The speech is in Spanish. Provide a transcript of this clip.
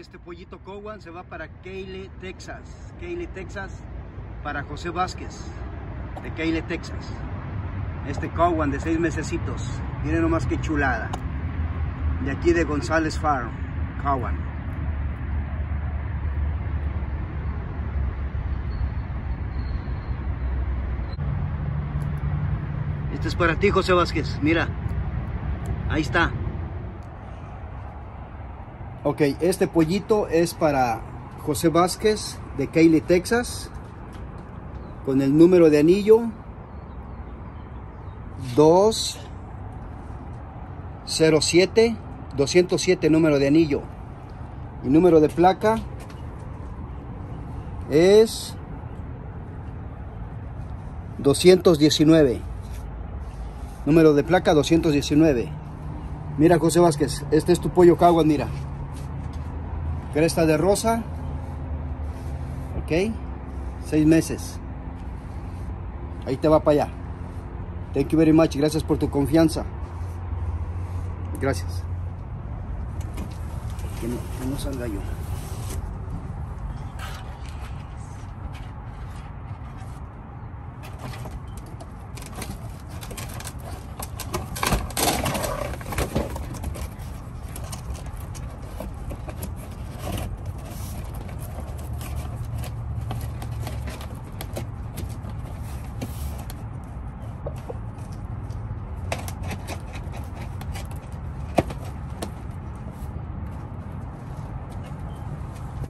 Este pollito Cowan se va para Keile, Texas. Keile, Texas, para José Vázquez, de Keile, Texas. Este Cowan de seis mesecitos. Miren nomás que chulada. De aquí de González Farm, Cowan. Este es para ti, José Vázquez. Mira. Ahí está. Ok, este pollito es para José Vázquez de Keile, Texas. Con el número de anillo 207 207 número de anillo. Y número de placa es 219. Número de placa 219. Mira José Vázquez, este es tu pollo caguas, mira. Cresta de rosa. Ok. Seis meses. Ahí te va para allá. Thank you very much. Gracias por tu confianza. Gracias. Que no, salga yo.